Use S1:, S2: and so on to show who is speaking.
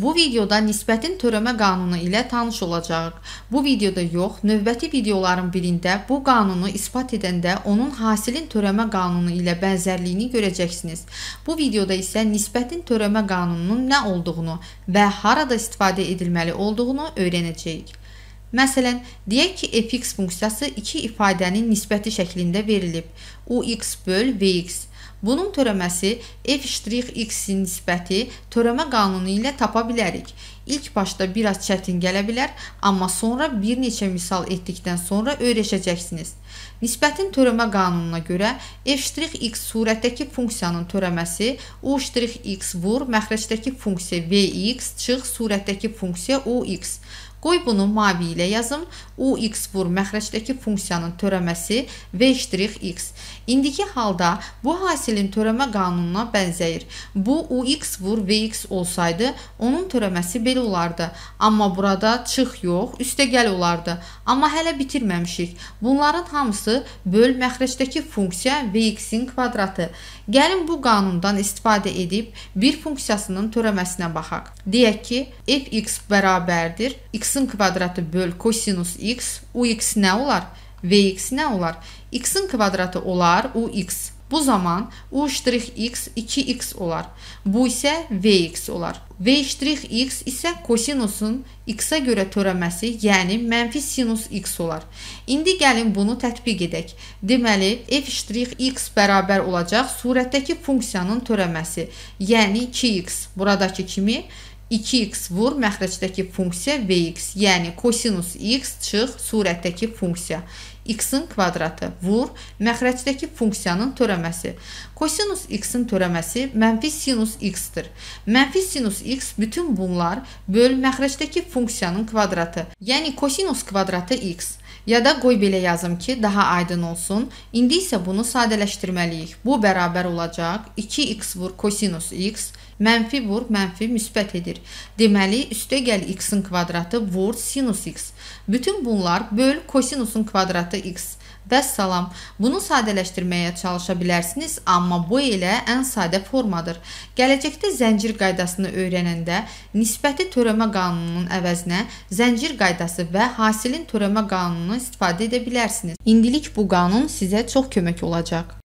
S1: Bu videoda nisbətin törəmə qanunu ilə tanış olacağıq. Bu videoda yox, növbəti videoların birində bu qanunu isbat edəndə onun hasilin törəmə qanunu ilə bənzərliyini görəcəksiniz. Bu videoda isə nisbətin törəmə qanununun nə olduğunu və harada istifadə edilməli olduğunu öyrənəcəyik. Məsələn, deyək ki, fx funksiyası iki ifadənin nisbəti şəklində verilib. ux böl vx Bunun törəməsi f'(x)in nisbəti törəmə qanunu ilə tapa bilərik. İlk başda biraz çətin gələ bilər, amma sonra bir neçə misal etdikdən sonra öyrəşəcəksiniz. Nisbətin törəmə qanununa görə f'(x) surətdəki funksiyanın törəməsi u'(x) vur məxrəcdəki funksiya vx çıx surətdəki funksiya ux. Qoy bunu mavi ilə yazım. ux vur məxrəcdəki funksiyanın törəməsi v'(x). İndiki halda bu hasilin törəmə qanununa bənzəyir. Bu ux vur vx olsaydı, onun törəməsi belə olardı. Amma burada çıx yox, üstəgəl olardı. Amma hələ bitirməmişik. Bunların hamısı böl məxrəcdəki funksiya vx-in kvadratı. Gəlin bu qanundan istifadə edib bir funksiyasının törəməsinə baxaq. Deyək ki, fx bərabərdir x-in kvadratı böl kosinus x, ux nə olar? Vx nə olar? x-in kvadratı olar ux. Bu zaman u'(x 2x olar. Bu isə vx olar. v'(x) isə kosinusun x-a görə törəməsi, yəni mənfi sinus x olar. İndi gəlin bunu tətbiq edək. Deməli, f'(x) bərabər olacaq surətdəki funksiyanın törəməsi, yəni 2x. Buradakı kimi 2x vur məxrəcdəki funksiya vx, yəni kosinus x çıx surətdəki funksiya x-in kvadratı vur məxrəcdəki funksiyanın törəməsi. Kosinus x-in törəməsi mənfi sinus x-dir. Mənfi sinus x bütün bunlar böl məxrəcdəki funksiyanın kvadratı, yəni kosinus kvadratı x. Ya da qoy belə yazım ki, daha aydın olsun. İndi isə bunu sadələşdirməliyik. Bu bərabər olacaq 2x vur kosinus x Mənfi vur, mənfi müsbət edir. Deməli, üstəgəl x-in kvadratı vur sinus x. Bütün bunlar böl kosinusun kvadratı x. Vəssalam. Bunu sadələşdirməyə çalışa bilərsiniz, amma bu elə ən sadə formadır. Gələcəkdə zəncir qaydasını öyrənəndə nisbəti törəmə qanununun əvəzinə zəncir qaydası və hasilin törəmə qanununu istifadə edə bilərsiniz. İndilik bu qanun sizə çox kömək olacaq.